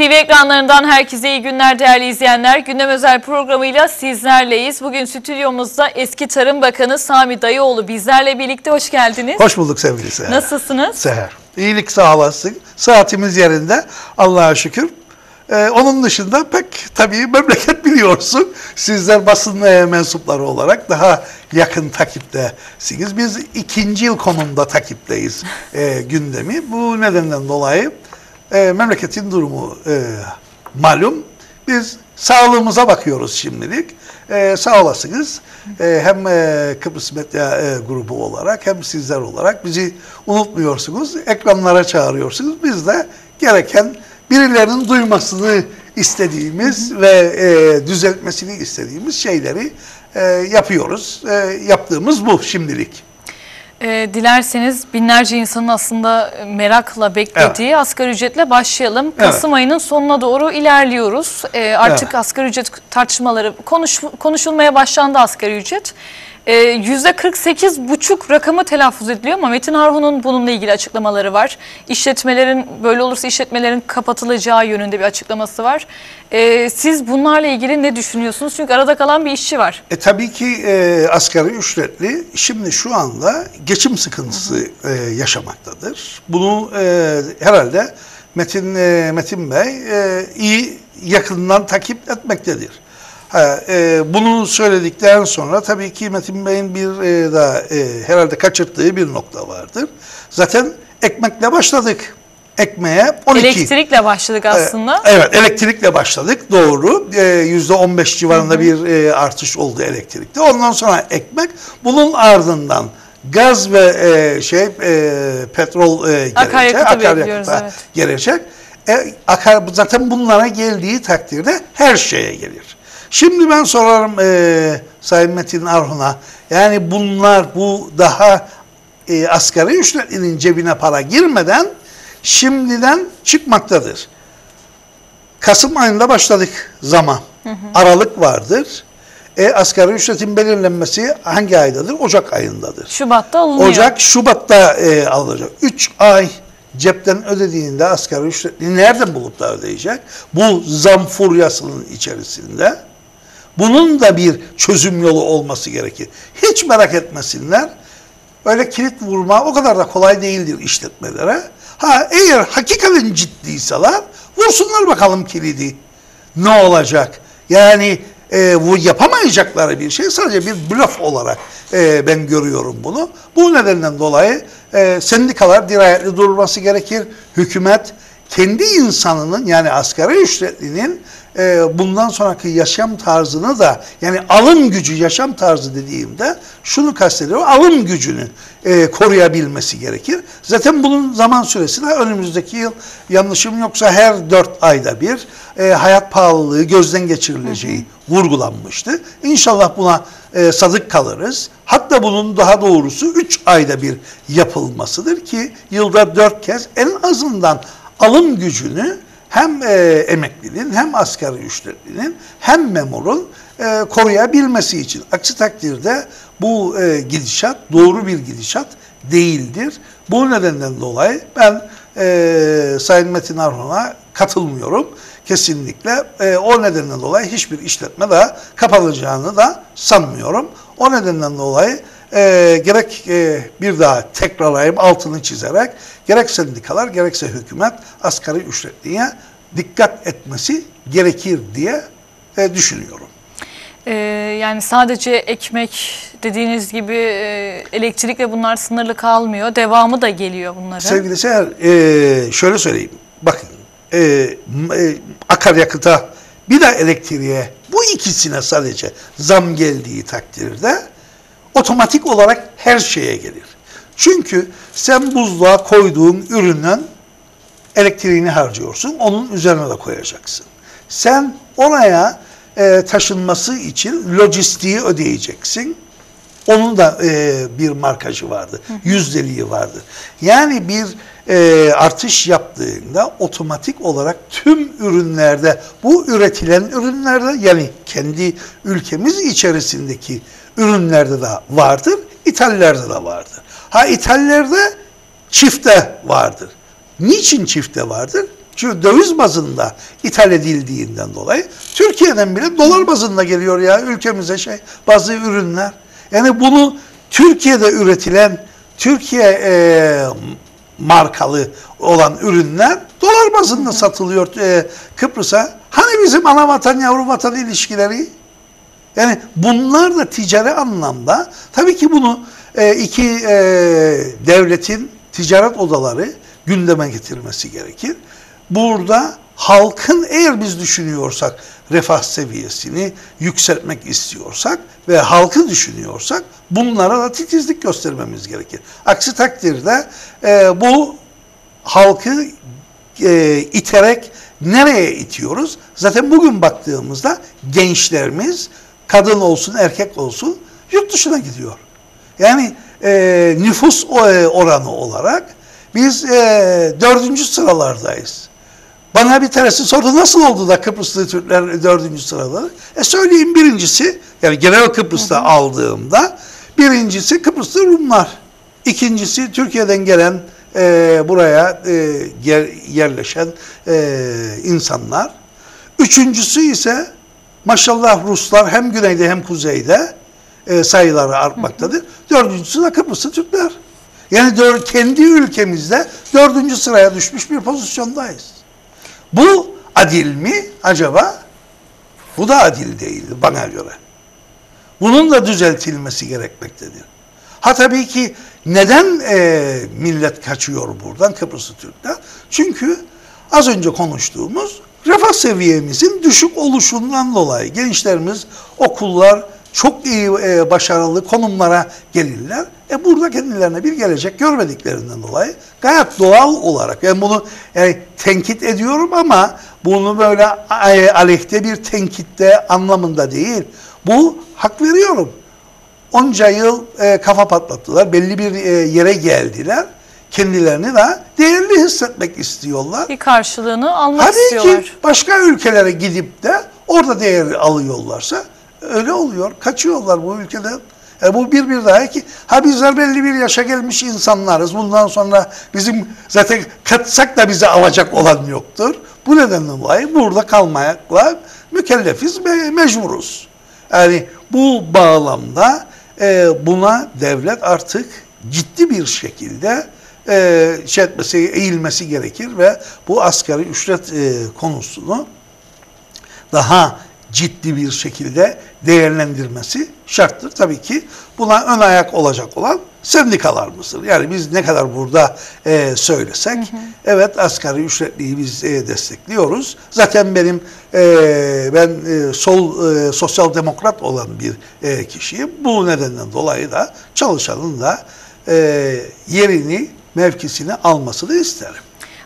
TV ekranlarından herkese iyi günler değerli izleyenler. Gündem özel programıyla sizlerleyiz. Bugün stüdyomuzda eski Tarım Bakanı Sami Dayıoğlu bizlerle birlikte hoş geldiniz. Hoş bulduk sevgili Seher. Nasılsınız? Seher. İyilik sağ olasın. Saatimiz yerinde Allah'a şükür. Ee, onun dışında pek tabii memleket biliyorsun. Sizler basın mensupları olarak daha yakın takiptesiniz. Biz ikinci yıl konumda takipteyiz e, gündemi. Bu nedenden dolayı e, memleketin durumu e, malum. Biz sağlığımıza bakıyoruz şimdilik. E, sağ olasınız. E, hem e, Kıbrıs Medya e, grubu olarak hem sizler olarak bizi unutmuyorsunuz. Ekranlara çağırıyorsunuz. Biz de gereken birilerinin duymasını istediğimiz ve e, düzeltmesini istediğimiz şeyleri e, yapıyoruz. E, yaptığımız bu şimdilik. E, dilerseniz binlerce insanın aslında merakla beklediği evet. asgari ücretle başlayalım. Kasım evet. ayının sonuna doğru ilerliyoruz. E, artık evet. asgari ücret tartışmaları konuş, konuşulmaya başlandı asgari ücret. %48,5 rakamı telaffuz ediliyor ama Metin Arhun'un bununla ilgili açıklamaları var. İşletmelerin böyle olursa işletmelerin kapatılacağı yönünde bir açıklaması var. Ee, siz bunlarla ilgili ne düşünüyorsunuz? Çünkü arada kalan bir işçi var. E, tabii ki e, asgari ücretli şimdi şu anda geçim sıkıntısı e, yaşamaktadır. Bunu e, herhalde Metin e, Metin Bey e, iyi yakından takip etmektedir. Ha, e, bunu söyledikten sonra tabii ki Metin Bey'in bir e, daha e, herhalde kaçırttığı bir nokta vardır. Zaten ekmekle başladık. Ekmeğe 12. Elektrikle başladık aslında. E, evet elektrikle başladık doğru. E, %15 civarında hı hı. bir e, artış oldu elektrikte. Ondan sonra ekmek. Bunun ardından gaz ve e, şey e, petrol e, gelecek. Akaryakıtı akaryakıt evet. gelecek. E, akar, zaten bunlara geldiği takdirde her şeye gelir. Şimdi ben sorarım e, Sayın Metin Arhun'a. Yani bunlar bu daha e, asgari ücretlinin cebine para girmeden şimdiden çıkmaktadır. Kasım ayında başladık zaman. Hı hı. Aralık vardır. E, asgari ücretin belirlenmesi hangi aydadır? Ocak ayındadır. Şubat'ta alınıyor. Ocak, Şubat'ta e, alınacak. 3 ay cepten ödediğinde asgari ücretli nereden bulup da ödeyecek? Bu zam furyasının içerisinde bunun da bir çözüm yolu olması gerekir. Hiç merak etmesinler. Öyle kilit vurma o kadar da kolay değildir işletmelere. Ha eğer hakikaten ciddiyseler vursunlar bakalım kilidi. Ne olacak? Yani e, bu yapamayacakları bir şey sadece bir blöf olarak e, ben görüyorum bunu. Bu nedenden dolayı e, sendikalar dirayetli durması gerekir. Hükümet kendi insanının yani asgari ücretlinin e, bundan sonraki yaşam tarzını da yani alım gücü yaşam tarzı dediğimde şunu kastediyorum alım gücünü e, koruyabilmesi gerekir. Zaten bunun zaman süresi de önümüzdeki yıl yanlışım yoksa her dört ayda bir e, hayat pahalılığı gözden geçirileceği hı hı. vurgulanmıştı. İnşallah buna e, sadık kalırız. Hatta bunun daha doğrusu üç ayda bir yapılmasıdır ki yılda dört kez en azından alım gücünü hem e, emeklinin hem asgari ücretlinin hem memurun e, koruyabilmesi için. Aksi takdirde bu e, gidişat doğru bir gidişat değildir. Bu nedenden dolayı ben e, Sayın Metin Arhun'a katılmıyorum. Kesinlikle e, o nedenden dolayı hiçbir işletme daha kapatılacağını da sanmıyorum. O nedenden dolayı e, gerek e, bir daha tekrarlayayım altını çizerek gerek sendikalar gerekse hükümet asgari ücretliye dikkat etmesi gerekir diye e, düşünüyorum. Ee, yani sadece ekmek dediğiniz gibi e, elektrikle bunlar sınırlı kalmıyor. Devamı da geliyor bunların. Sevgili Seher e, şöyle söyleyeyim. Bakın e, e, akaryakıta bir de elektriğe bu ikisine sadece zam geldiği takdirde otomatik olarak her şeye gelir. Çünkü sen buzluğa koyduğun ürünün elektriğini harcıyorsun. Onun üzerine de koyacaksın. Sen oraya e, taşınması için lojistiği ödeyeceksin. Onun da e, bir markajı vardı. Yüzdeliği vardı. Yani bir e, artış yaptığında otomatik olarak tüm ürünlerde bu üretilen ürünlerde yani kendi ülkemiz içerisindeki ürünlerde de vardır. İthallerde de vardır. Ha ithallerde çifte vardır. Niçin çifte vardır? Çünkü döviz bazında ithal edildiğinden dolayı Türkiye'den bile dolar bazında geliyor ya ülkemize şey bazı ürünler. Yani bunu Türkiye'de üretilen Türkiye e, markalı olan ürünler dolar bazında satılıyor e, Kıbrıs'a. Hani bizim ana vatan yavru vatan ilişkileri? Yani bunlar da ticari anlamda tabii ki bunu e, iki e, devletin ticaret odaları gündeme getirmesi gerekir. Burada halkın eğer biz düşünüyorsak refah seviyesini yükseltmek istiyorsak ve halkı düşünüyorsak bunlara da titizlik göstermemiz gerekir. Aksi takdirde e, bu halkı e, iterek nereye itiyoruz? Zaten bugün baktığımızda gençlerimiz kadın olsun erkek olsun yurt dışına gidiyor. Yani e, nüfus e, oranı olarak biz e, dördüncü sıralardayız. Bana bir tanesi sordu nasıl oldu da Kıbrıslı Türkler dördüncü sırada? E söyleyeyim birincisi yani genel Kıbrıs'ta hı hı. aldığımda birincisi Kıbrıslı Rumlar. İkincisi Türkiye'den gelen e, buraya e, yer, yerleşen e, insanlar. Üçüncüsü ise maşallah Ruslar hem güneyde hem kuzeyde e, sayıları artmaktadır. Dördüncüsü de Kıbrıslı Türkler. Yani dör, kendi ülkemizde dördüncü sıraya düşmüş bir pozisyondayız. Bu adil mi acaba? Bu da adil değil bana göre. Bunun da düzeltilmesi gerekmektedir. Ha tabii ki neden e, millet kaçıyor buradan Kıbrıslı Türkler? Çünkü az önce konuştuğumuz refah seviyemizin düşük oluşundan dolayı gençlerimiz okullar çok iyi e, başarılı konumlara gelirler. E burada kendilerine bir gelecek görmediklerinden dolayı gayet doğal olarak yani bunu yani tenkit ediyorum ama bunu böyle e, aleyhte bir tenkitte anlamında değil. Bu hak veriyorum. Onca yıl e, kafa patlattılar. Belli bir e, yere geldiler. Kendilerini de değerli hissetmek istiyorlar. Bir karşılığını almak Tabii istiyorlar. Tabii ki başka ülkelere gidip de orada değer alıyorlarsa öyle oluyor. Kaçıyorlar bu ülkeden. E bu bir bir daha ki ha bizler belli bir yaşa gelmiş insanlarız. Bundan sonra bizim zaten katsak da bize alacak olan yoktur. Bu nedenle dolayı burada kalmakla mükellefiz ve mecburuz. Yani bu bağlamda e, buna devlet artık ciddi bir şekilde e, şey etmesi, eğilmesi gerekir ve bu asgari ücret e, konusunu daha ciddi bir şekilde değerlendirmesi şarttır. Tabii ki buna ön ayak olacak olan sendikalarımızdır. Yani biz ne kadar burada e, söylesek, hı hı. evet asgari ücretliyi biz e, destekliyoruz. Zaten benim e, ben e, sol e, sosyal demokrat olan bir e, kişiyim. Bu nedenden dolayı da çalışanın da e, yerini, mevkisini almasını isterim.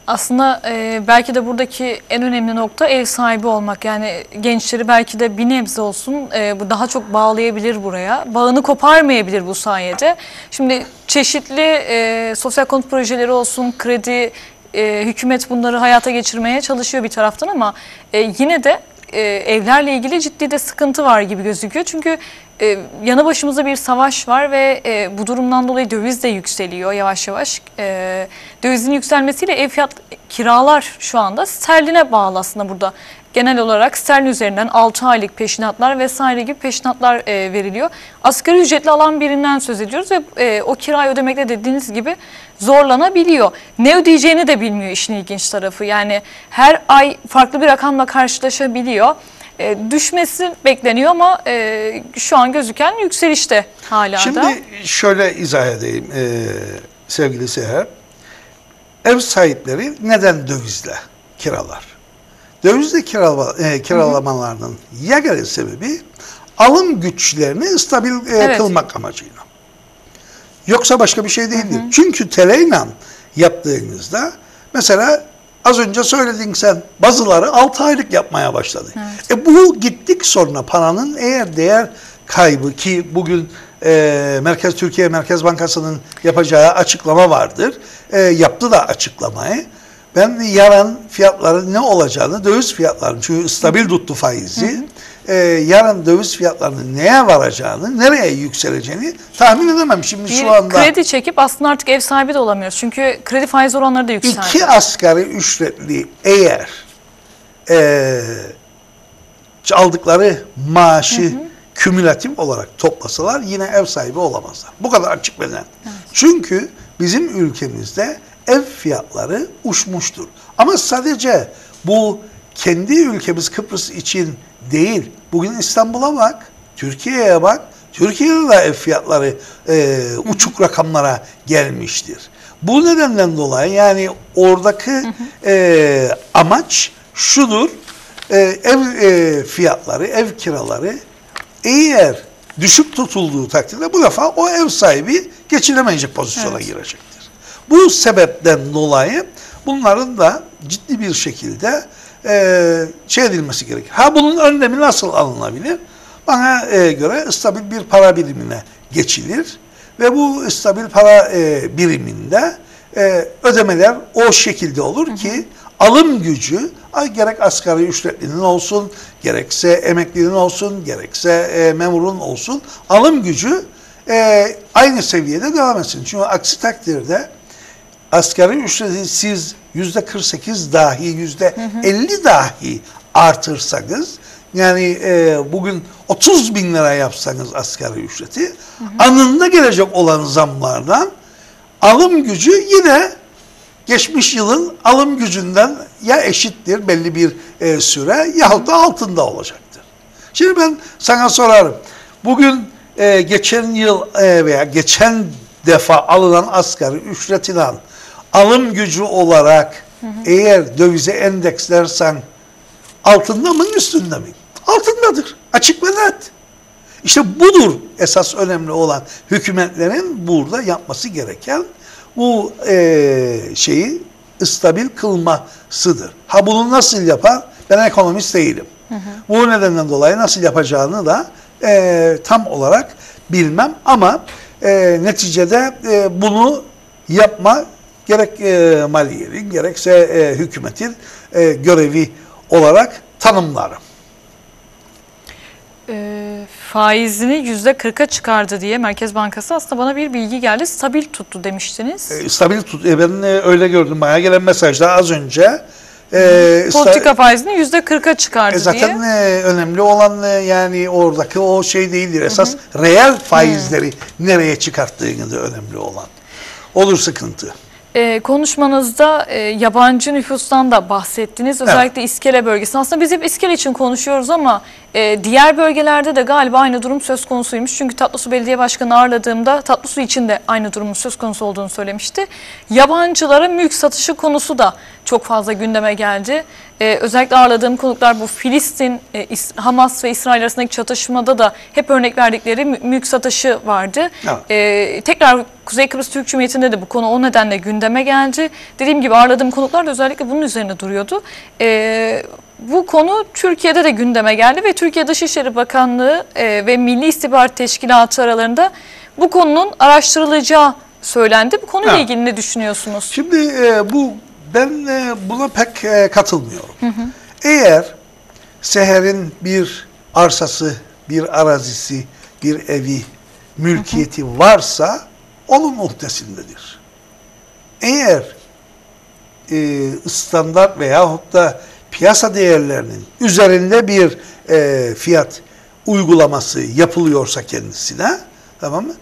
Aslında e, belki de buradaki en önemli nokta ev sahibi olmak. Yani gençleri belki de bir nebze olsun e, bu daha çok bağlayabilir buraya. Bağını koparmayabilir bu sayede. Şimdi çeşitli e, sosyal konut projeleri olsun, kredi, e, hükümet bunları hayata geçirmeye çalışıyor bir taraftan ama e, yine de e, evlerle ilgili ciddi de sıkıntı var gibi gözüküyor. Çünkü e, yanı başımızda bir savaş var ve e, bu durumdan dolayı döviz de yükseliyor yavaş yavaş. E, dövizin yükselmesiyle ev fiyat kiralar şu anda sterline bağlı aslında burada. Genel olarak sterlin üzerinden 6 aylık peşinatlar vesaire gibi peşinatlar e, veriliyor. Asgari ücretli alan birinden söz ediyoruz ve e, o kirayı ödemekte dediğiniz gibi zorlanabiliyor. Ne ödeyeceğini de bilmiyor işin ilginç tarafı. Yani her ay farklı bir rakamla karşılaşabiliyor. E, düşmesi bekleniyor ama e, şu an gözüken yükselişte hala Şimdi da. Şimdi şöyle izah edeyim e, sevgili Seher. Ev sahipleri neden dövizle kiralar? Dövizle kiralama, e, kiralamalarının yegane sebebi alım güçlerini stabil e, evet. kılmak amacıyla. Yoksa başka bir şey değildir. Hı hı. Çünkü teleyle yaptığınızda mesela az önce söyledin sen bazıları 6 aylık yapmaya başladı. Evet. E bu gittik sonra paranın eğer değer kaybı ki bugün e, Merkez Türkiye Merkez Bankası'nın yapacağı açıklama vardır. E, yaptı da açıklamayı. Ben yarın fiyatların ne olacağını, döviz fiyatlarının çünkü stabil tuttu faizi. Hı hı. e, yarın döviz fiyatlarının neye varacağını, nereye yükseleceğini tahmin edemem. Şimdi Bir şu anda kredi çekip aslında artık ev sahibi de olamıyoruz. Çünkü kredi faiz oranları da yükseldi. iki asgari ücretli eğer e, aldıkları maaşı kümülatif olarak toplasalar yine ev sahibi olamazlar. Bu kadar açık ve net. Çünkü bizim ülkemizde ev fiyatları uçmuştur. Ama sadece bu kendi ülkemiz Kıbrıs için değil. Bugün İstanbul'a bak, Türkiye'ye bak. Türkiye'de de ev fiyatları e, uçuk rakamlara gelmiştir. Bu nedenden dolayı yani oradaki e, amaç şudur. E, ev e, fiyatları, ev kiraları eğer düşük tutulduğu takdirde bu defa o ev sahibi geçilemeyecek pozisyona Evet. girecektir. Bu sebepten dolayı bunların da ciddi bir şekilde e, şey edilmesi gerekir. Ha bunun önlemi nasıl alınabilir? Bana e, göre stabil bir para birimine geçilir ve bu stabil para e, biriminde e, ödemeler o şekilde olur ki alım gücü gerek asgari ücretlinin olsun, gerekse emeklinin olsun, gerekse e, memurun olsun alım gücü e, aynı seviyede devam etsin. Çünkü aksi takdirde asgari ücreti siz yüzde 48 dahi yüzde 50 dahi artırsanız yani e, bugün 30 bin lira yapsanız asgari ücreti anında gelecek olan zamlardan alım gücü yine geçmiş yılın alım gücünden ya eşittir belli bir e, süre yahut da altında olacaktır. Şimdi ben sana sorarım. Bugün e, geçen yıl e, veya geçen defa alınan asgari ücretiyle alım gücü olarak eğer dövize endekslersen altında mı üstünde mi? Altındadır. Açık ve net. İşte budur esas önemli olan hükümetlerin burada yapması gereken bu e, şeyi stabil kılmasıdır. Ha bunu nasıl yapar? Ben ekonomist değilim. Bu nedenden dolayı nasıl yapacağını da e, tam olarak bilmem ama e, neticede e, bunu yapma gerek e, maliyenin gerekse e, hükümetin e, görevi olarak tanımlarım. e, faizini yüzde 40'a çıkardı diye Merkez Bankası aslında bana bir bilgi geldi. Stabil tuttu demiştiniz. E, stabil tut. E, ben e, öyle gördüm. Bana gelen mesajda az önce. E, Politika faizini yüzde 40'a çıkardı e, zaten diye. e, önemli olan e, yani oradaki o şey değildir. Esas reel faizleri nereye çıkarttığını da önemli olan. Olur sıkıntı. E, konuşmanızda e, yabancı nüfustan da bahsettiniz. Özellikle İskele bölgesinde. Aslında biz hep İskele için konuşuyoruz ama e, diğer bölgelerde de galiba aynı durum söz konusuymuş. Çünkü Tatlısu Belediye Başkanı ağırladığımda Tatlısu için de aynı durumun söz konusu olduğunu söylemişti. Yabancılara mülk satışı konusu da çok fazla gündeme geldi. E, özellikle ağırladığım konuklar bu Filistin, e, Hamas ve İsrail arasındaki çatışmada da hep örnek verdikleri mü- mülk satışı vardı. Evet. E, tekrar Kuzey Kıbrıs Türk Cumhuriyeti'nde de bu konu o nedenle gündeme geldi. Dediğim gibi ağırladığım konuklar da özellikle bunun üzerine duruyordu. E, bu konu Türkiye'de de gündeme geldi ve Türkiye Dışişleri Bakanlığı e, ve Milli İstihbarat Teşkilatı aralarında bu konunun araştırılacağı söylendi. Bu konuyla Evet. ilgili ne düşünüyorsunuz? Şimdi e, bu ben e, buna pek e, katılmıyorum. Eğer Seher'in bir arsası, bir arazisi, bir evi, mülkiyeti varsa onun muhtesindedir. Eğer e, standart veyahut da piyasa değerlerinin üzerinde bir e, fiyat uygulaması yapılıyorsa kendisine tamam mı?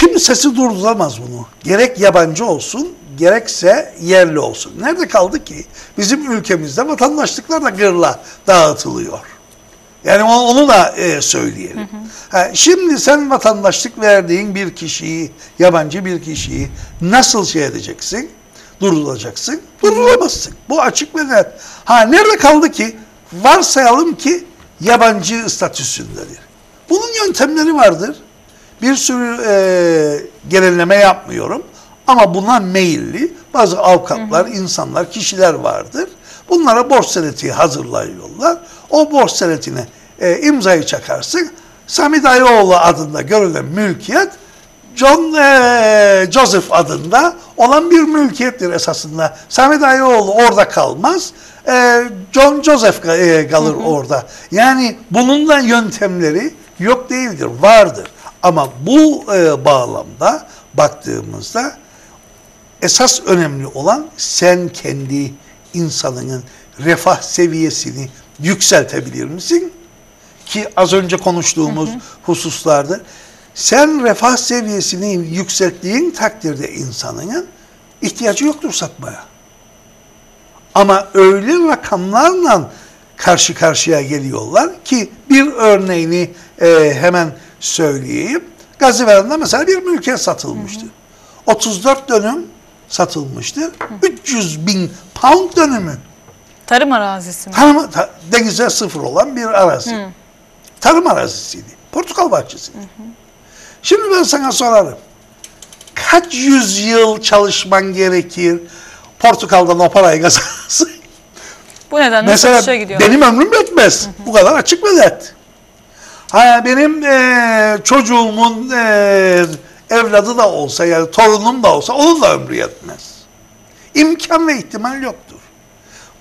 Kimsesi durduramaz bunu. Gerek yabancı olsun, gerekse yerli olsun. Nerede kaldı ki? Bizim ülkemizde vatandaşlıklar da gırla dağıtılıyor. Yani onu, da e, söyleyelim. Ha, şimdi sen vatandaşlık verdiğin bir kişiyi, yabancı bir kişiyi nasıl şey edeceksin? Durduracaksın. Durduramazsın. Bu açık ve net. Ha nerede kaldı ki? Varsayalım ki yabancı statüsündedir. Bunun yöntemleri vardır. Bir sürü e, genelleme yapmıyorum. Ama buna meyilli bazı avukatlar, insanlar, kişiler vardır. Bunlara borç seneti hazırlıyorlar. O borç senetine e, imzayı çakarsın. Sami Dayıoğlu adında görülen mülkiyet John e, Joseph adında olan bir mülkiyettir esasında. Sami Dayıoğlu orada kalmaz. e, John Joseph e, kalır orada. Yani bunun da yöntemleri yok değildir, vardır. Ama bu e, bağlamda baktığımızda esas önemli olan sen kendi insanının refah seviyesini yükseltebilir misin? Ki az önce konuştuğumuz hususlardır. Sen refah seviyesini yükselttiğin takdirde insanının ihtiyacı yoktur satmaya. Ama öyle rakamlarla karşı karşıya geliyorlar ki bir örneğini e, hemen söyleyeyim. Gaziveren'de mesela bir mülke satılmıştı. 34 dönüm satılmıştı. 300 bin pound dönümü. Tarım arazisi mi? Tarım, ta, denize sıfır olan bir arazi. Tarım arazisiydi. Portakal bahçesiydi. Şimdi ben sana sorarım. Kaç yüzyıl çalışman gerekir portakaldan o parayı kazansın? Bu nedenle Mesela gidiyor. benim ömrüm yetmez. Bu kadar açık ve net. Ha, benim e, çocuğumun e, evladı da olsa yani torunum da olsa onun da ömrü yetmez. İmkan ve ihtimal yoktur.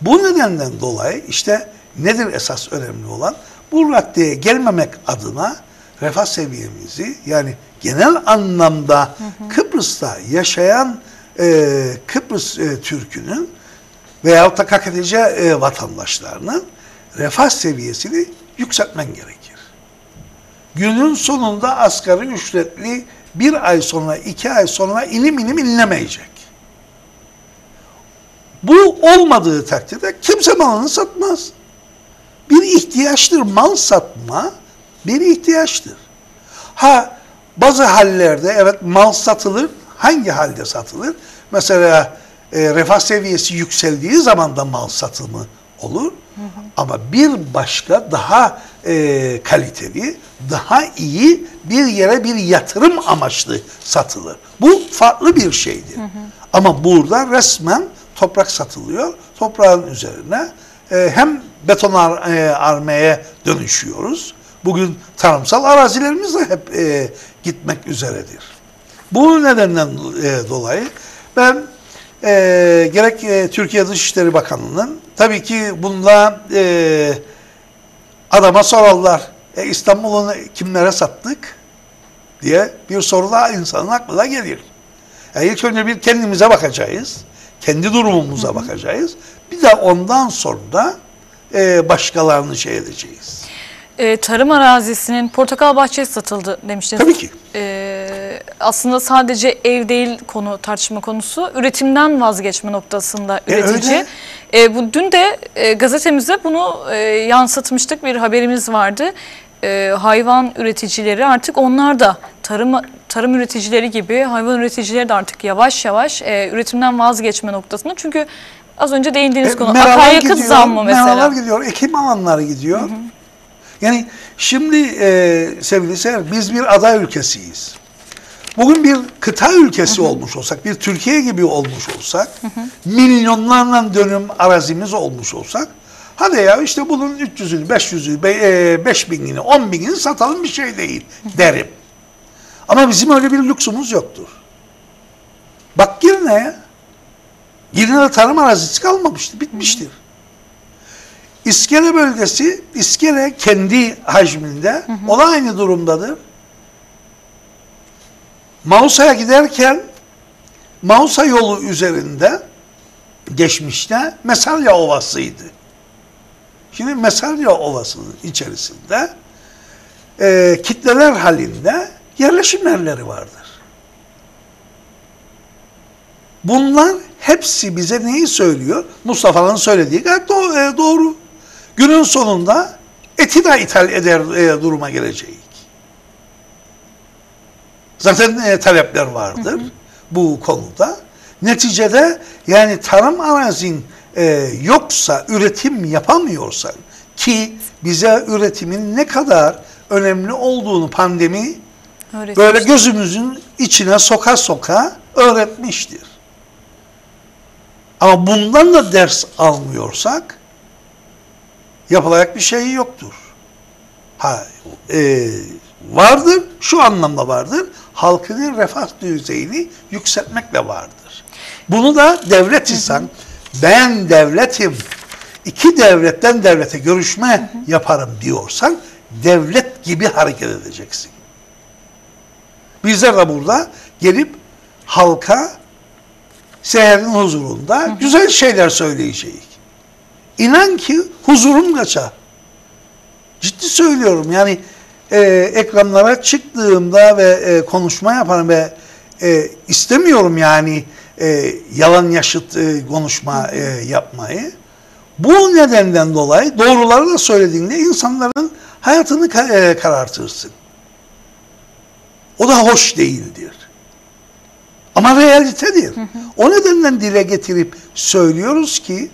Bu nedenden dolayı işte nedir esas önemli olan? Bu raddeye gelmemek adına refah seviyemizi yani genel anlamda Kıbrıs'ta yaşayan e, Kıbrıs e, Türk'ünün veyahut da KKTC e, vatandaşlarının refah seviyesini yükseltmen gerekir. Günün sonunda asgari ücretli bir ay sonra, iki ay sonra inim inim inlemeyecek. Bu olmadığı takdirde kimse malını satmaz. Bir ihtiyaçtır. Mal satma bir ihtiyaçtır. Ha bazı hallerde evet mal satılır. Hangi halde satılır? Mesela e, refah seviyesi yükseldiği zaman da mal satımı olur. Hı hı. Ama bir başka daha e, kaliteli, daha iyi bir yere bir yatırım amaçlı satılır. Bu farklı bir şeydir. Hı hı. Ama burada resmen toprak satılıyor. Toprağın üzerine e, hem beton ar, e, armeye dönüşüyoruz. Bugün tarımsal arazilerimiz de hep e, gitmek üzeredir. Bu nedenden e, dolayı ben e, gerek e, Türkiye Dışişleri Bakanlığı'nın tabii ki bunda e, adama sorarlar. E, İstanbul'u kimlere sattık diye bir soru da insanın aklına gelir. Yani ilk önce bir kendimize bakacağız. Kendi durumumuza bakacağız. Bir de ondan sonra e, başkalarını şey edeceğiz. E, tarım arazisinin portakal bahçesi satıldı demiştiniz. Tabii ki. E, aslında sadece ev değil konu tartışma konusu. Üretimden vazgeçme noktasında E, üretici. E, bu dün de e, gazetemizde bunu e, yansıtmıştık. Bir haberimiz vardı. E, hayvan üreticileri artık onlar da tarım tarım üreticileri gibi hayvan üreticileri de artık yavaş yavaş e, üretimden vazgeçme noktasında. Çünkü az önce değindiğiniz E, konu akaryakıt zammı mesela. Meralar gidiyor, ekim alanları gidiyor. Yani şimdi e, sevgili seyirciler biz bir aday ülkesiyiz. Bugün bir kıta ülkesi olmuş olsak, bir Türkiye gibi olmuş olsak, milyonlarla dönüm arazimiz olmuş olsak, hadi ya işte bunun 300'ünü, 500'ünü, 5000'ini, 10 binini satalım bir şey değil derim. Ama bizim öyle bir lüksümüz yoktur. Bak Girne'ye, Girne'de tarım arazisi kalmamıştı, bitmiştir. İskele bölgesi, İskele kendi hacminde, hı hı. o da aynı durumdadır. Mausa'ya giderken, Mausa yolu üzerinde geçmişte Mesalya Ovası'ydı. Şimdi Mesalya Ovası'nın içerisinde e, kitleler halinde yerleşim yerleri vardır. Bunlar hepsi bize neyi söylüyor? Mustafa'nın söylediği gayet doğru. Günün sonunda eti de ithal eder e, duruma gelecek. Zaten e, talepler vardır hı hı. bu konuda. Neticede yani tarım arazin e, yoksa, üretim yapamıyorsan ki bize üretimin ne kadar önemli olduğunu pandemi böyle gözümüzün içine soka soka öğretmiştir. Ama bundan da ders almıyorsak yapılacak bir şey yoktur. Ha, e, vardır, şu anlamda vardır, halkının refah düzeyini yükseltmekle vardır. Bunu da devlet insan, ben devletim, iki devletten devlete görüşme yaparım diyorsan devlet gibi hareket edeceksin. Bizler de burada gelip halka seherin huzurunda güzel şeyler söyleyeceğiz. İnan ki huzurum kaçar. Ciddi söylüyorum yani e, ekranlara çıktığımda ve e, konuşma yaparım ve e, istemiyorum yani e, yalan yaşıt e, konuşma e, yapmayı. Bu nedenden dolayı doğruları da söylediğinde insanların hayatını e, karartırsın. O da hoş değildir. Ama realitedir. O nedenden dile getirip söylüyoruz ki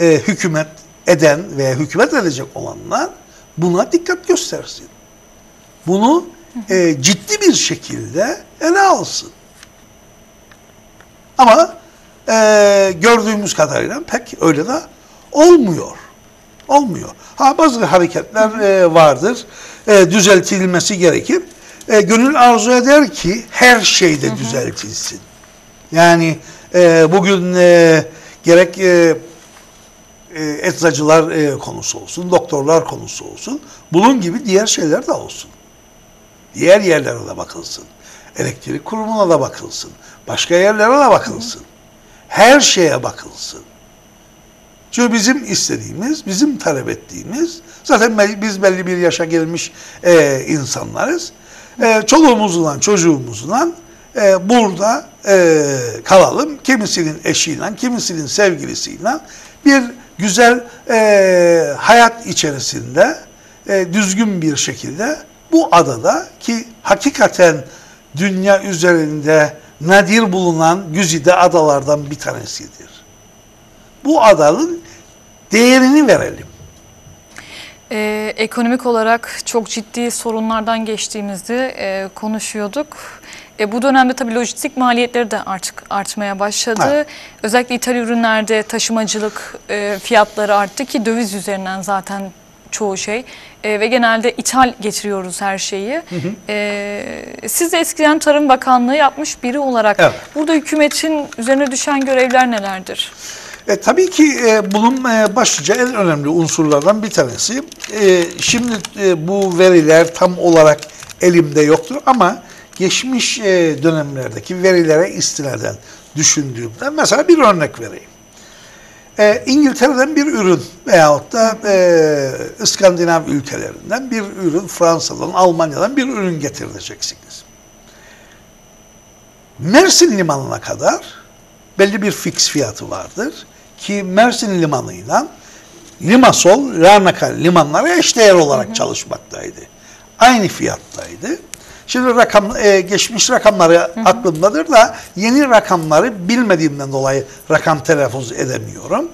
e, hükümet eden veya hükümet edecek olanlar buna dikkat göstersin. Bunu e, ciddi bir şekilde ele alsın. Ama e, gördüğümüz kadarıyla pek öyle de olmuyor. Olmuyor. Ha bazı hareketler e, vardır. E, düzeltilmesi gerekir. E, gönül arzu eder ki her şeyde düzeltilsin. Yani e, bugün e, gerek e, e, eczacılar e, konusu olsun, doktorlar konusu olsun, bunun gibi diğer şeyler de olsun. Diğer yerlere de bakılsın. Elektrik kurumuna da bakılsın. Başka yerlere de bakılsın. Her şeye bakılsın. Çünkü bizim istediğimiz, bizim talep ettiğimiz, zaten biz belli bir yaşa gelmiş e, insanlarız. E, çoluğumuzla, çocuğumuzla e, burada e, kalalım. Kimisinin eşiyle, kimisinin sevgilisiyle bir güzel e, hayat içerisinde e, düzgün bir şekilde bu adada ki hakikaten dünya üzerinde nadir bulunan güzide adalardan bir tanesidir. Bu adanın değerini verelim. Ee, ekonomik olarak çok ciddi sorunlardan geçtiğimizi e, konuşuyorduk. E, bu dönemde tabii lojistik maliyetleri de artık artmaya başladı. Evet. Özellikle ithal ürünlerde taşımacılık e, fiyatları arttı ki döviz üzerinden zaten çoğu şey e, ve genelde ithal getiriyoruz her şeyi. Hı hı. E, siz de eskiden Tarım Bakanlığı yapmış biri olarak evet. burada hükümetin üzerine düşen görevler nelerdir? E, tabii ki e, bunun e, başlıca en önemli unsurlardan bir tanesi. E, şimdi e, bu veriler tam olarak elimde yoktur ama geçmiş e, dönemlerdeki verilere istinaden düşündüğümde mesela bir örnek vereyim. E, İngiltere'den bir ürün veyahut da e, İskandinav ülkelerinden bir ürün, Fransa'dan, Almanya'dan bir ürün getireceksiniz. Mersin limanına kadar belli bir fix fiyatı vardır ki Mersin limanıyla Limasol, Larnaca limanları eşdeğer olarak hı hı. çalışmaktaydı. Aynı fiyattaydı. Şimdi rakam e, geçmiş rakamları hı hı. aklımdadır da yeni rakamları bilmediğimden dolayı rakam telaffuz edemiyorum.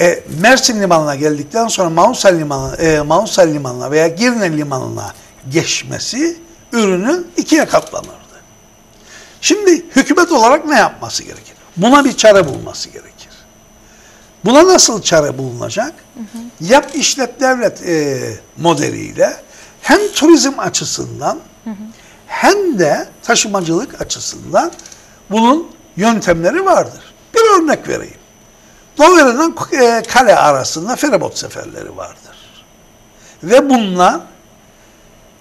E, Mersin limanına geldikten sonra Mausa limanı e, Mausa limanına veya Girne limanına geçmesi ürünün ikiye katlanırdı. Şimdi hükümet olarak ne yapması gerekir? Buna bir çare bulması gerekir. Buna nasıl çare bulunacak? Hı hı. Yap işlet devlet e, modeliyle hem turizm açısından hı hem de taşımacılık açısından bunun yöntemleri vardır. Bir örnek vereyim. Dovere'den e, kale arasında feribot seferleri vardır. Ve bunlar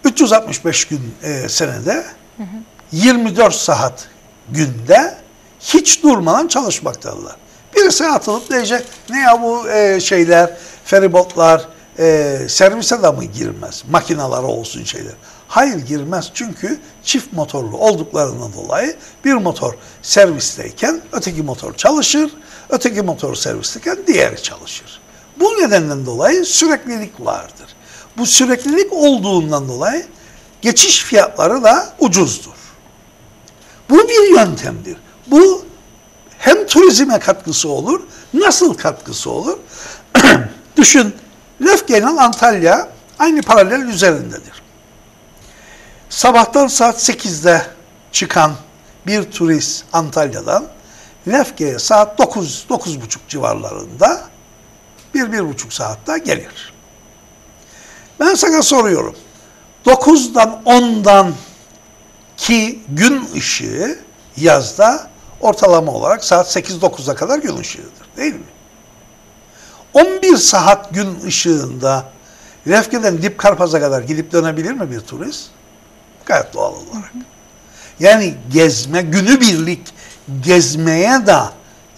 365 gün e, senede hı hı. 24 saat günde hiç durmadan çalışmaktadırlar. Birisi atılıp diyecek ne ya bu e, şeyler, feribotlar e, servise de mı girmez? Makinalar olsun şeyler. Hayır girmez çünkü çift motorlu olduklarından dolayı bir motor servisteyken öteki motor çalışır, öteki motor servisteyken diğeri çalışır. Bu nedenden dolayı süreklilik vardır. Bu süreklilik olduğundan dolayı geçiş fiyatları da ucuzdur. Bu bir yöntemdir. Bu hem turizme katkısı olur, nasıl katkısı olur? Düşün, Lefke'nin Antalya aynı paralel üzerindedir. Sabahtan saat 8'de çıkan bir turist Antalya'dan Lefke'ye saat 9, 9.30 civarlarında bir, bir buçuk saatte gelir. Ben sana soruyorum. 9'dan 10'dan ki gün ışığı yazda ortalama olarak saat 8-9'a kadar gün ışığıdır değil mi? 11 saat gün ışığında Lefke'den Dip Karpaz'a kadar gidip dönebilir mi bir turist? Gayet doğal olarak. Yani gezme, günübirlik gezmeye de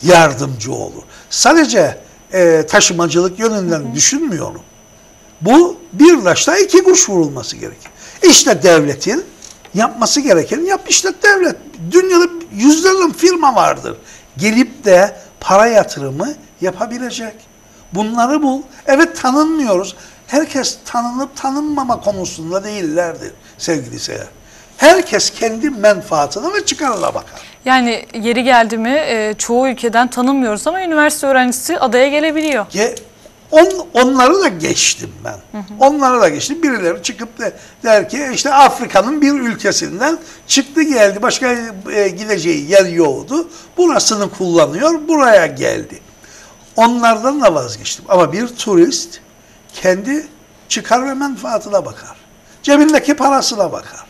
yardımcı olur. Sadece e, taşımacılık yönünden düşünmüyorum. Bu bir taşla iki kuş vurulması gerekir. İşte devletin yapması gereken yap işte devlet. Dünyada yüzlerce firma vardır. Gelip de para yatırımı yapabilecek. Bunları bul. Evet tanınmıyoruz. Herkes tanınıp tanınmama konusunda değillerdir sevgili seyir. Herkes kendi menfaatine ve çıkarına bakar. Yani yeri geldi mi e, çoğu ülkeden tanınmıyoruz ama üniversite öğrencisi adaya gelebiliyor. Ge on, onları da geçtim ben. Hı hı. Onları da geçtim. Birileri çıkıp da der ki işte Afrika'nın bir ülkesinden çıktı geldi. Başka e, gideceği yer yoktu. Burasını kullanıyor. Buraya geldi. Onlardan da vazgeçtim. Ama bir turist kendi çıkar ve menfaatına bakar. Cebindeki parasına bakar.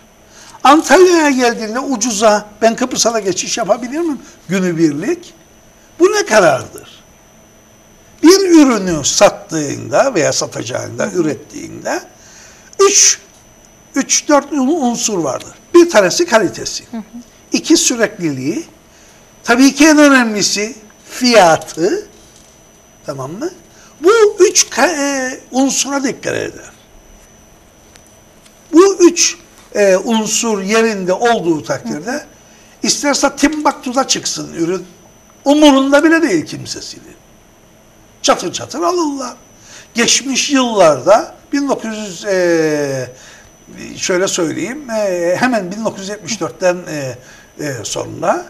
Antalya'ya geldiğinde ucuza ben Kıbrıs'a da geçiş yapabilir miyim? Günübirlik. Bu ne karardır? Bir ürünü sattığında veya satacağında, ürettiğinde üç, üç dört unsur vardır. Bir tanesi kalitesi. İki sürekliliği. Tabii ki en önemlisi fiyatı. Tamam mı? Bu üç e, unsura dikkat eder. Bu üç e, unsur yerinde olduğu takdirde Hı. isterse Timbuktu'da çıksın ürün. Umurunda bile değil kimsesinin. Çatır çatır alırlar. Geçmiş yıllarda 1900 e, şöyle söyleyeyim e, hemen 1974'ten e, e, sonra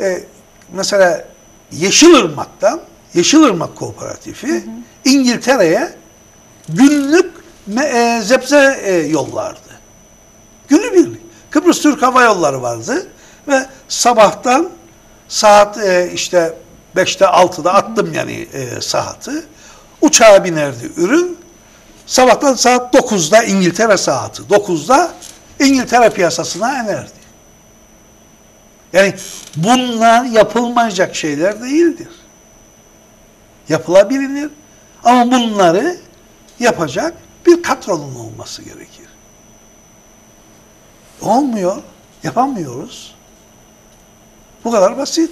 e, mesela Yeşilırmak'tan Yeşilırmak Kooperatifi hı hı. İngiltere'ye günlük e, zebze e, yollardı. Günübirlik. Kıbrıs Türk Hava Yolları vardı ve sabahtan saat e, işte 5'te 6'da attım yani e, saati. Uçağa binerdi ürün. Sabahtan saat 9'da İngiltere saati. 9'da İngiltere piyasasına inerdi. Yani bunlar yapılmayacak şeyler değildir. Yapılabilir ama bunları yapacak bir kadronun olması gerekir. Olmuyor. Yapamıyoruz. Bu kadar basit.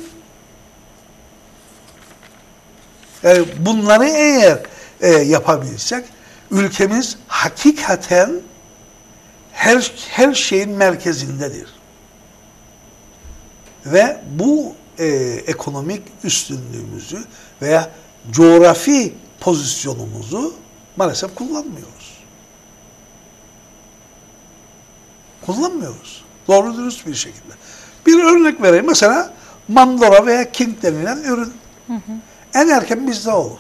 Yani bunları eğer e, yapabilsek ülkemiz hakikaten her, her şeyin merkezindedir. Ve bu e, ekonomik üstünlüğümüzü veya coğrafi pozisyonumuzu maalesef kullanmıyoruz. Kullanmıyoruz. Doğru dürüst bir şekilde. Bir örnek vereyim. Mesela Mandora veya King denilen ürün. Hı hı. En erken bizde olur.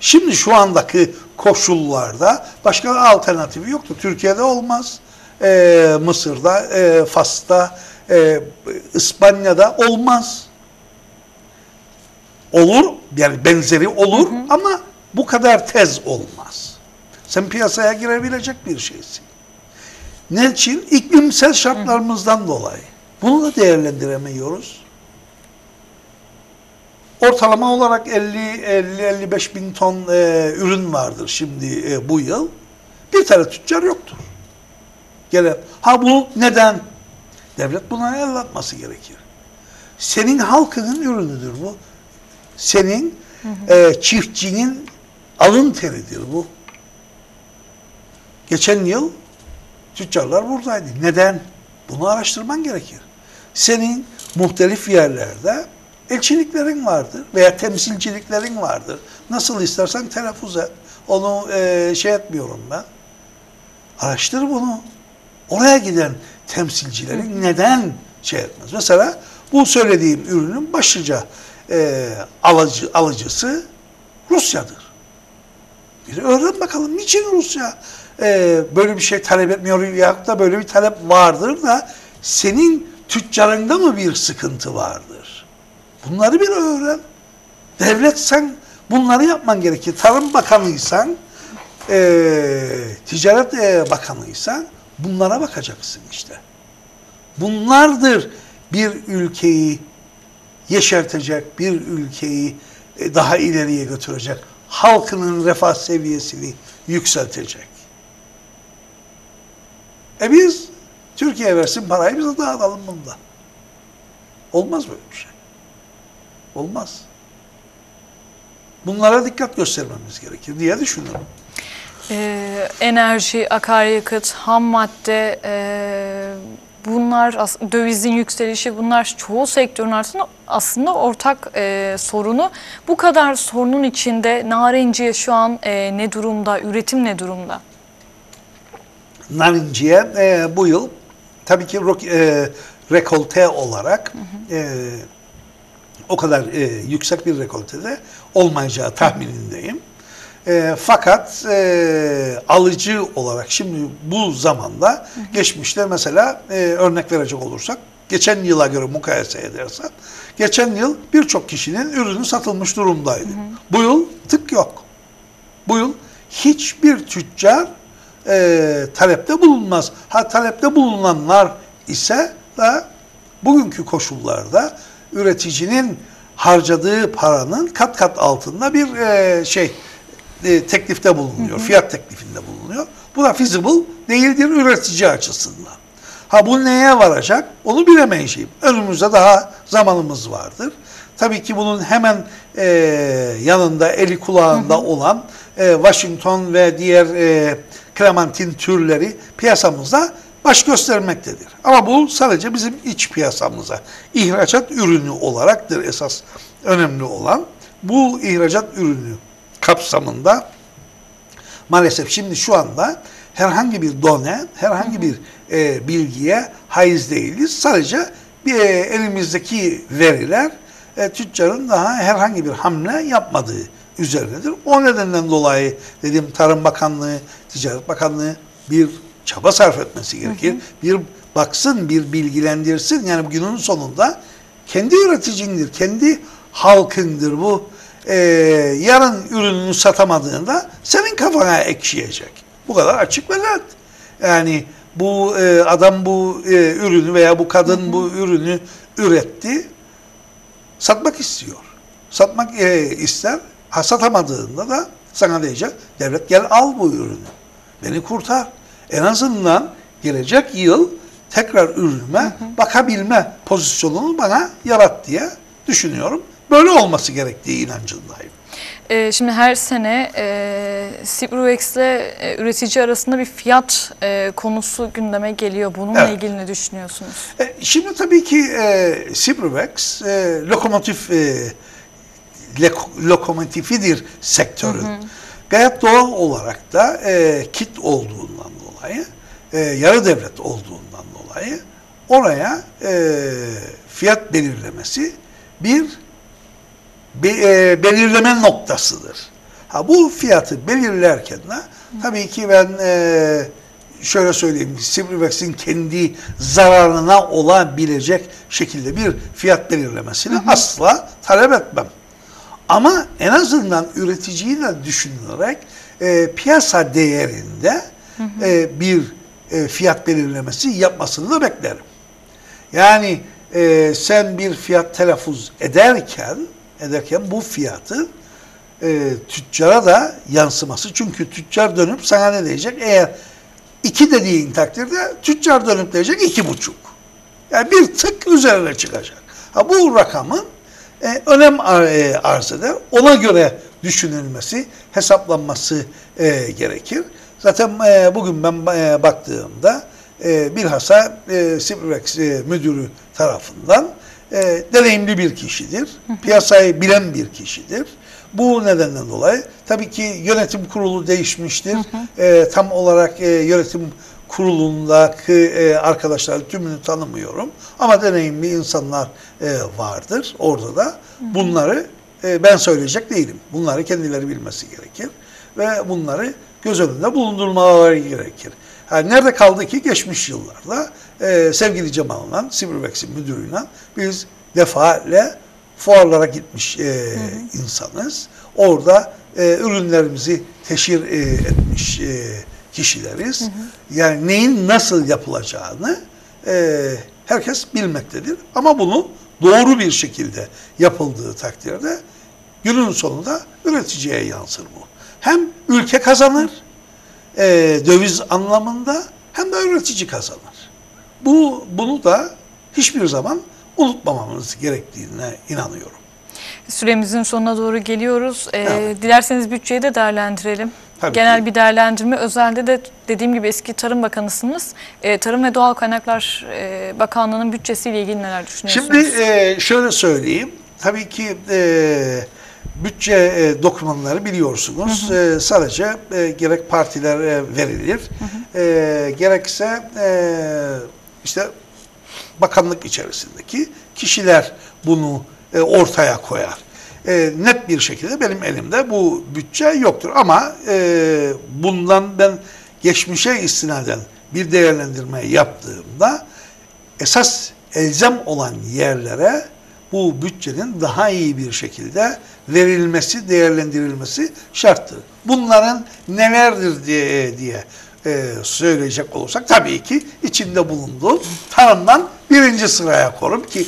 Şimdi şu andaki koşullarda başka alternatifi yoktu. Türkiye'de olmaz. Ee, Mısır'da, e, Fas'ta, e, İspanya'da olmaz. Olur, yani benzeri olur hı hı. ama bu kadar tez olmaz. Sen piyasaya girebilecek bir şeysin. Ne için? İklimsel şartlarımızdan dolayı. Bunu da değerlendiremiyoruz. Ortalama olarak 50-55 bin ton e, ürün vardır şimdi e, bu yıl. Bir tane tüccar yoktur. Gelen. Ha bu neden? Devlet buna el atması gerekir. Senin halkının ürünüdür bu. Senin hı hı. E, çiftçinin alın teridir bu. Geçen yıl tüccarlar buradaydı. Neden? Bunu araştırman gerekir. Senin muhtelif yerlerde elçiliklerin vardır veya temsilciliklerin vardır. Nasıl istersen telaffuz et. Onu e, şey etmiyorum ben. Araştır bunu. Oraya giden temsilcilerin neden şey etmez? Mesela bu söylediğim ürünün başlıca e, alıcı, alıcısı Rusya'dır. Bir öğren bakalım niçin Rusya e, böyle bir şey talep etmiyor ya da böyle bir talep vardır da senin tüccarında mı bir sıkıntı vardır? Bunları bir öğren. Devlet sen bunları yapman gerekir. Tarım Bakanıysan, e, Ticaret e, Bakanıysan bunlara bakacaksın işte. Bunlardır bir ülkeyi yeşertecek, bir ülkeyi e, daha ileriye götürecek halkının refah seviyesini yükseltecek. E biz Türkiye versin parayı bize dağıtalım bunda. Olmaz böyle bir şey. Olmaz. Bunlara dikkat göstermemiz gerekir diye düşünüyorum. Ee, enerji, akaryakıt, ham madde, e, bunlar dövizin yükselişi bunlar çoğu sektörün aslında, aslında ortak e, sorunu. Bu kadar sorunun içinde Narenciye şu an e, ne durumda, üretim ne durumda? Narinciye e, bu yıl tabii ki e, rekolte olarak e, o kadar e, yüksek bir rekoltede olmayacağı tahminindeyim. E, fakat e, alıcı olarak şimdi bu zamanda geçmişte mesela e, örnek verecek olursak geçen yıla göre mukayese edersen geçen yıl birçok kişinin ürünü satılmış durumdaydı. Bu yıl tık yok. Bu yıl hiçbir tüccar e, talepte bulunmaz. Ha talepte bulunanlar ise da bugünkü koşullarda üreticinin harcadığı paranın kat kat altında bir e, şey e, teklifte bulunuyor. Fiyat teklifinde bulunuyor. Bu da feasible değildir üretici açısından. Ha bu neye varacak? Onu bilemeyeceğim. Önümüzde daha zamanımız vardır. Tabii ki bunun hemen e, yanında eli kulağında olan e, Washington ve diğer e, Clementine türleri piyasamızda baş göstermektedir. Ama bu sadece bizim iç piyasamıza ihracat ürünü olaraktır esas önemli olan. Bu ihracat ürünü kapsamında maalesef şimdi şu anda herhangi bir done, herhangi bir e, bilgiye haiz değiliz. Sadece bir e, elimizdeki veriler e, tüccarın daha herhangi bir hamle yapmadığı üzerinedir. O nedenden dolayı dedim Tarım Bakanlığı, Ticaret Bakanlığı bir çaba sarf etmesi gerekir. Bir baksın, bir bilgilendirsin. Yani günün sonunda kendi üreticindir, kendi halkındır bu. Ee, yarın ürününü satamadığında senin kafana ekşiyecek. Bu kadar açık ve net. Yani bu e, adam bu e, ürünü veya bu kadın bu ürünü üretti, satmak istiyor. Satmak e, ister, ha, satamadığında da sana diyecek, devlet gel al bu ürünü, beni kurtar. En azından gelecek yıl tekrar ürünüme bakabilme pozisyonunu bana yarat diye düşünüyorum. Böyle olması gerektiği inancındayım. Ee, şimdi her sene e, Sibruvex ile e, üretici arasında bir fiyat e, konusu gündeme geliyor. Bununla Evet. ilgili ne düşünüyorsunuz? E, şimdi tabii ki e, Sibruvex e, lokomotif e, lokomotifidir sektörün. Gayet doğal olarak da e, kit olduğundan dolayı, e, yarı devlet olduğundan dolayı oraya e, fiyat belirlemesi bir be- e, belirleme noktasıdır. Ha bu fiyatı belirlerken de tabii ki ben e, şöyle söyleyeyim, Sibrivex'in kendi zararına olabilecek şekilde bir fiyat belirlemesini asla talep etmem. Ama en azından üreticiyi de düşünülerek e, piyasa değerinde e, bir e, fiyat belirlemesi yapmasını da beklerim. Yani e, sen bir fiyat telaffuz ederken ederken bu fiyatı e, tüccara da yansıması. Çünkü tüccar dönüp sana ne diyecek? Eğer iki dediğin takdirde tüccar dönüp diyecek iki buçuk. Yani bir tık üzerine çıkacak. Ha, bu rakamın e, önem e, arz eder. Ona göre düşünülmesi, hesaplanması e, gerekir. Zaten e, bugün ben e, baktığımda e, bilhassa e, Siprex e, müdürü tarafından e, deneyimli bir kişidir. Piyasayı bilen bir kişidir. Bu nedenden dolayı tabii ki yönetim kurulu değişmiştir. E, tam olarak e, yönetim kurulundaki e, arkadaşlar tümünü tanımıyorum. Ama deneyimli insanlar e, vardır orada da. Bunları e, ben söyleyecek değilim. Bunları kendileri bilmesi gerekir. Ve bunları göz önünde bulundurmaları gerekir. Yani nerede kaldı ki geçmiş yıllarda e, sevgili Cemal'la, Sibrivex'in müdürüyle biz defaatle fuarlara gitmiş e, insanız. Orada e, ürünlerimizi teşhir e, etmiş e, kişileriz. Yani neyin nasıl yapılacağını e, herkes bilmektedir. Ama bunu doğru bir şekilde yapıldığı takdirde günün sonunda üreticiye yansır bu. Hem ülke kazanır e, döviz anlamında hem de üretici kazanır. Bu bunu da hiçbir zaman unutmamamız gerektiğine inanıyorum. Süremizin sonuna doğru geliyoruz. Ee, Evet. Dilerseniz bütçeyi de değerlendirelim. Tabii Genel ki. bir değerlendirme. Özelde de dediğim gibi eski Tarım Bakanısınız. Ee, Tarım ve Doğal Kaynaklar e, Bakanlığı'nın bütçesiyle ilgili neler düşünüyorsunuz? Şimdi e, şöyle söyleyeyim. Tabii ki e, bütçe e, dokümanları biliyorsunuz. E, sadece e, gerek partilere verilir. E, gerekse e, işte bakanlık içerisindeki kişiler bunu e, ortaya koyar. E, net bir şekilde benim elimde bu bütçe yoktur. Ama e, bundan ben geçmişe istinaden bir değerlendirme yaptığımda esas elzem olan yerlere bu bütçenin daha iyi bir şekilde verilmesi, değerlendirilmesi şarttır. Bunların nelerdir diye, diye e, söyleyecek olursak tabii ki içinde bulunduğu tarımdan birinci sıraya korum ki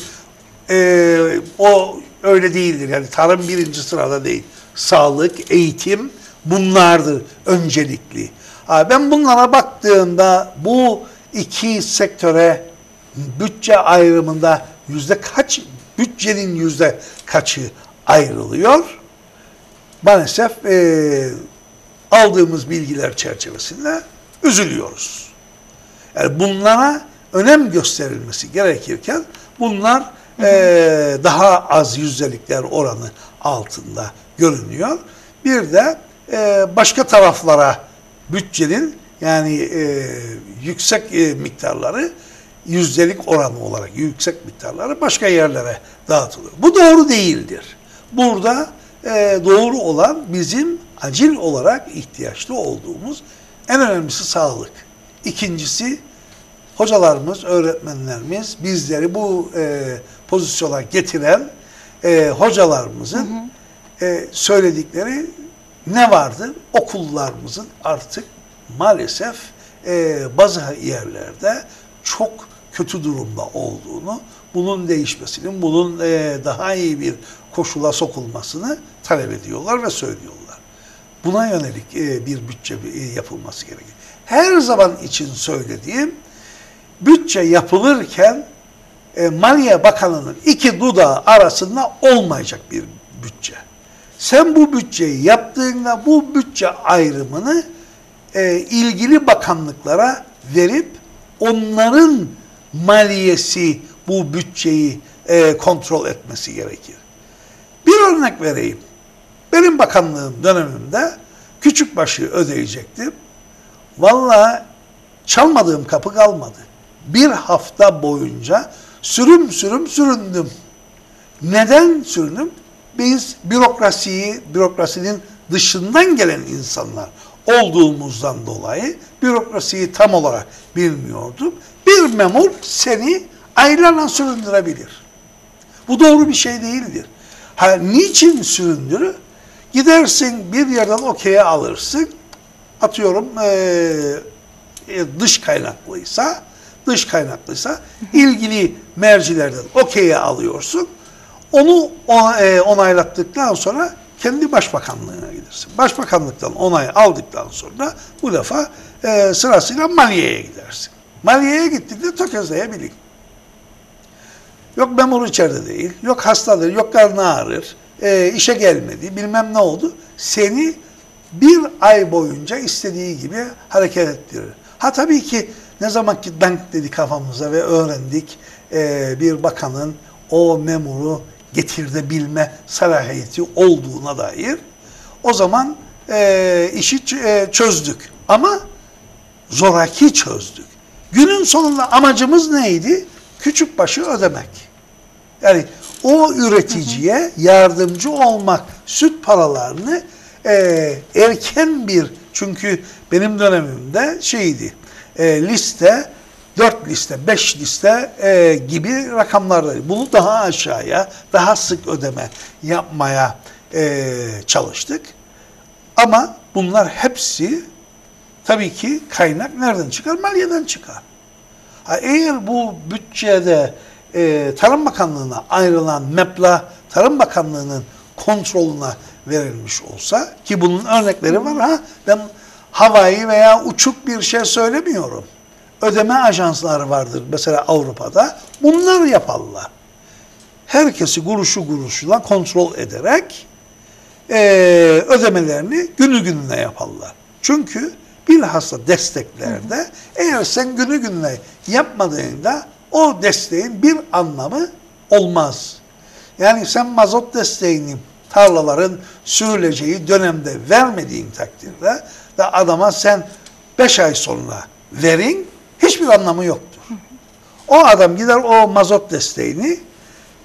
e, o öyle değildir. Yani tarım birinci sırada değil. Sağlık, eğitim bunlardır öncelikli. Ben bunlara baktığımda bu iki sektöre bütçe ayrımında yüzde kaç, bütçenin yüzde kaçı ayrılıyor? Maalesef e, aldığımız bilgiler çerçevesinde üzülüyoruz. Yani bunlara önem gösterilmesi gerekirken bunlar e, daha az yüzdelikler oranı altında görünüyor. Bir de e, başka taraflara bütçenin yani e, yüksek e, miktarları yüzdelik oranı olarak yüksek miktarları başka yerlere dağıtılıyor. Bu doğru değildir. Burada e, doğru olan bizim acil olarak ihtiyaçlı olduğumuz en önemlisi sağlık. İkincisi hocalarımız, öğretmenlerimiz bizleri bu e, pozisyona getiren e, hocalarımızın e, söyledikleri ne vardır? Okullarımızın artık maalesef e, bazı yerlerde çok kötü durumda olduğunu, bunun değişmesinin, bunun e, daha iyi bir koşula sokulmasını talep ediyorlar ve söylüyorlar. Buna yönelik e, bir bütçe e, yapılması gerekir. Her zaman için söylediğim, bütçe yapılırken e, Maliye Bakanı'nın iki dudağı arasında olmayacak bir bütçe. Sen bu bütçeyi yaptığında bu bütçe ayrımını e, ilgili bakanlıklara verip onların maliyesi bu bütçeyi e, kontrol etmesi gerekir. Bir örnek vereyim. Benim bakanlığım dönemimde küçük başı ödeyecektim. Vallahi çalmadığım kapı kalmadı. Bir hafta boyunca sürüm sürüm süründüm. Neden süründüm? Biz bürokrasiyi, bürokrasinin dışından gelen insanlar olduğumuzdan dolayı bürokrasiyi tam olarak bilmiyordum. Bir memur seni aylarla süründürebilir. Bu doğru bir şey değildir. Ha, niçin süründürür? Gidersin bir yerden okey'e alırsın. Atıyorum eee, e, dış kaynaklıysa, dış kaynaklıysa ilgili mercilerden okey'e alıyorsun. Onu e, onaylattıktan sonra kendi başbakanlığına gidersin. Başbakanlıktan onay aldıktan sonra bu defa e, sırasıyla maliyeye gidersin. Maliyeye gittiğinde tökezleyebilir. Yok memur içeride değil, yok hastadır, yok karnı ağrır, e, işe gelmedi, bilmem ne oldu. Seni bir ay boyunca istediği gibi hareket ettirir. Ha tabii ki ne zaman ki dank dedi kafamıza ve öğrendik e, bir bakanın o memuru getirdebilme salahiyeti olduğuna dair o zaman e, işi e, çözdük. Ama zoraki çözdük. Günün sonunda amacımız neydi? Küçük başı ödemek. Yani o üreticiye yardımcı olmak, süt paralarını e, erken bir, çünkü benim dönemimde şeydi, e, liste, 4 liste, 5 liste e, gibi rakamlarda. Bunu daha aşağıya, daha sık ödeme yapmaya e, çalıştık. Ama bunlar hepsi tabii ki kaynak nereden çıkar? Maliyeden çıkar. Ha, eğer bu bütçede e, Tarım Bakanlığı'na ayrılan meblağ Tarım Bakanlığı'nın kontrolüne verilmiş olsa ki bunun örnekleri var ha ben havai veya uçuk bir şey söylemiyorum. Ödeme ajansları vardır mesela Avrupa'da. Bunlar yaparlar. Herkesi kuruşu kuruşuna kontrol ederek eee, ödemelerini günü gününe yaparlar. Çünkü bilhassa desteklerde eğer sen günü gününe yapmadığında o desteğin bir anlamı olmaz. Yani sen mazot desteğini tarlaların sürüleceği dönemde vermediğin takdirde de adama sen 5 ay sonra verin hiçbir anlamı yoktur. O adam gider o mazot desteğini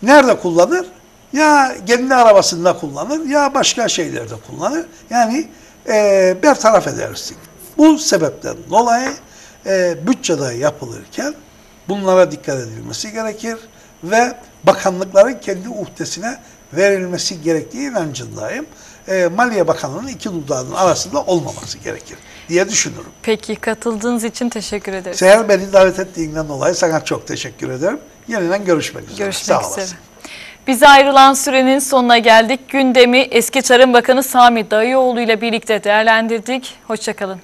nerede kullanır? Ya kendi arabasında kullanır ya başka şeylerde kullanır. Yani e, bertaraf edersin. Bu sebepten dolayı e, bütçede yapılırken bunlara dikkat edilmesi gerekir ve bakanlıkların kendi uhdesine verilmesi gerektiği inancındayım. E, Maliye Bakanlığı'nın iki dudağının arasında olmaması gerekir diye düşünürüm. Peki katıldığınız için teşekkür ederiz. Seher beni davet ettiğinden dolayı sana çok teşekkür ederim. Yeniden görüşmek üzere. Görüşmek Sağ üzere. olasın. Bize ayrılan sürenin sonuna geldik. Gündemi eski Tarım Bakanı Sami Dayıoğlu ile birlikte değerlendirdik. Hoşçakalın.